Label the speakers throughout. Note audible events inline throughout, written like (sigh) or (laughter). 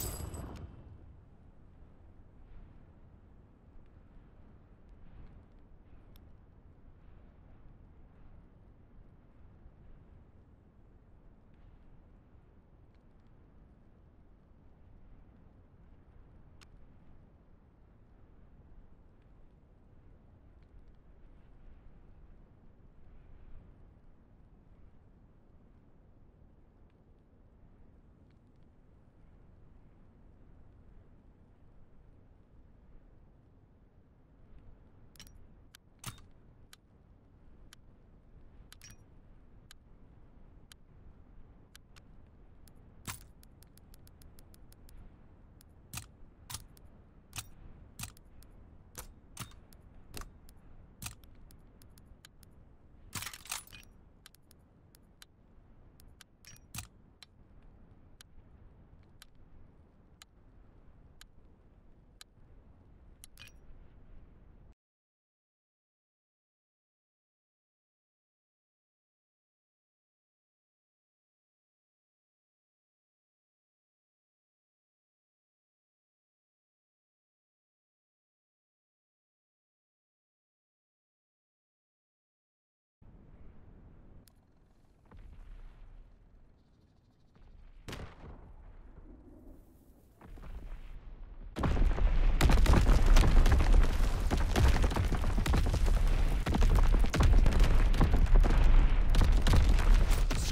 Speaker 1: you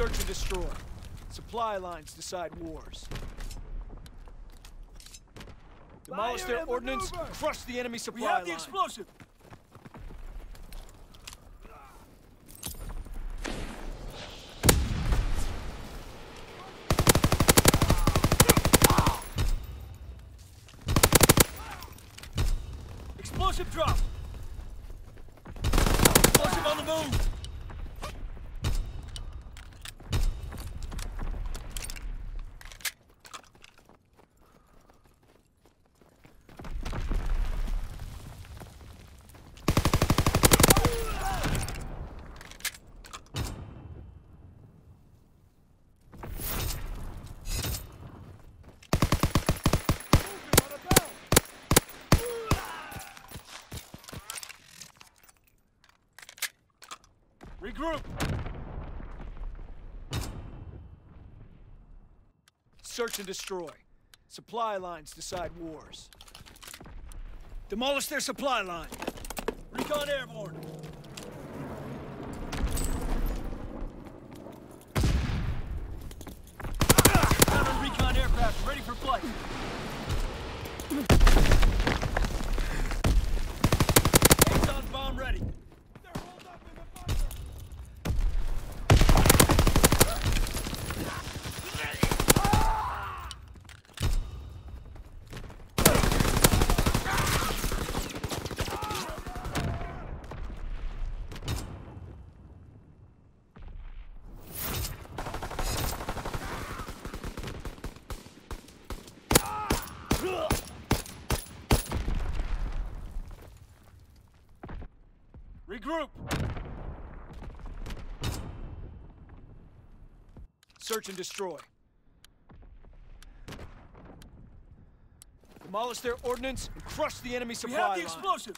Speaker 1: Search and destroy. Supply lines decide wars. Demolish their ordnance,
Speaker 2: maneuver!
Speaker 1: crush the enemy supply We
Speaker 2: have the
Speaker 1: line.
Speaker 2: explosive! Explosive drop! Explosive on the move!
Speaker 1: Search and destroy. Supply lines decide wars. Demolish their supply line.
Speaker 2: Recon airborne! Recon aircraft ready for flight. Regroup!
Speaker 1: Search and destroy. Demolish their ordnance and crush the enemy
Speaker 2: We
Speaker 1: supply
Speaker 2: have the
Speaker 1: line.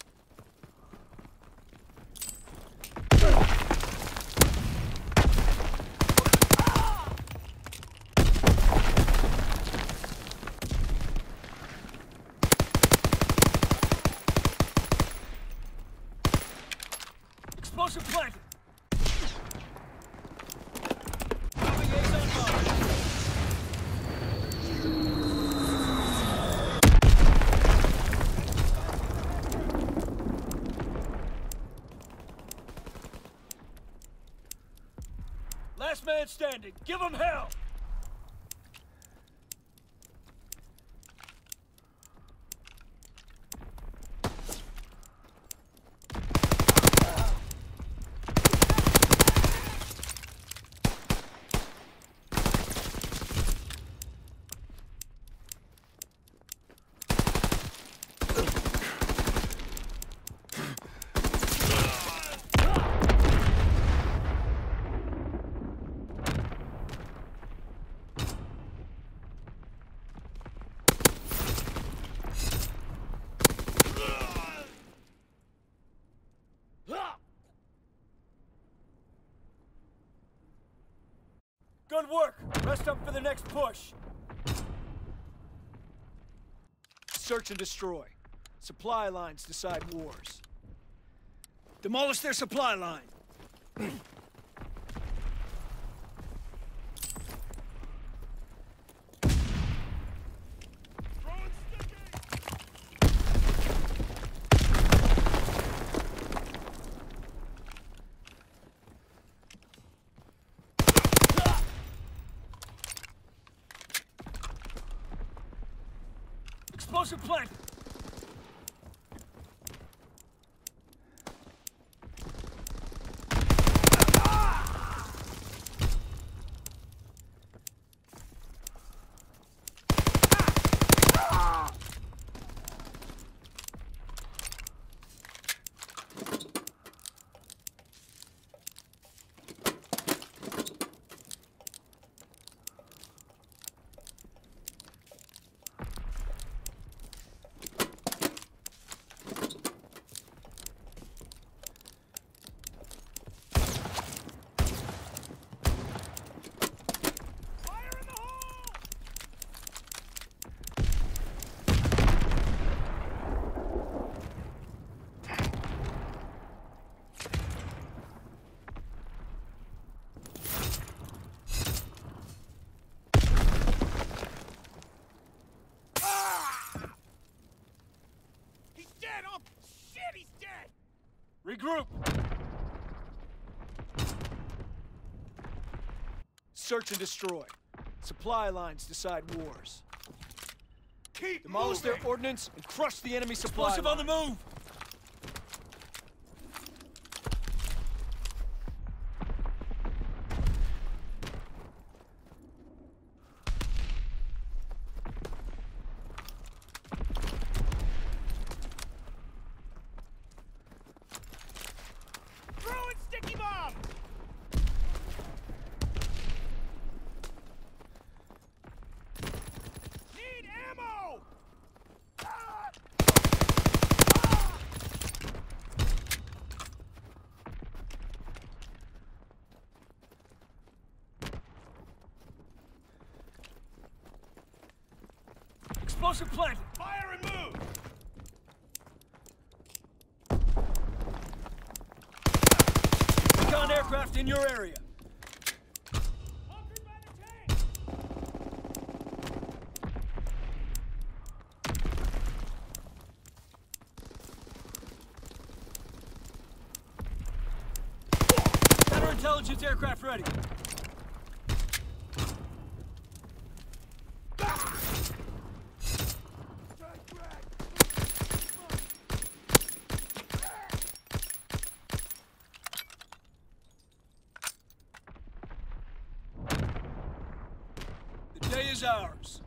Speaker 2: Last man standing. Give him hell! Good work. Rest up for the next push.
Speaker 1: Search and destroy. Supply lines decide wars. Demolish their supply line. (clears throat)
Speaker 2: Explosive planted. Fire in the hole!
Speaker 3: He's dead! Oh, shit, he's dead!
Speaker 2: Regroup.
Speaker 1: Search and destroy. Supply lines decide wars.
Speaker 3: Keep
Speaker 1: Demolish
Speaker 3: moving!
Speaker 1: their ordnance and crush the enemy supply
Speaker 2: Explosive on the move. Explosive planted.
Speaker 3: Fire and move!
Speaker 2: Recon aircraft in your area.
Speaker 3: Bunkered by the tank!
Speaker 2: Counterintelligence aircraft ready. Ours.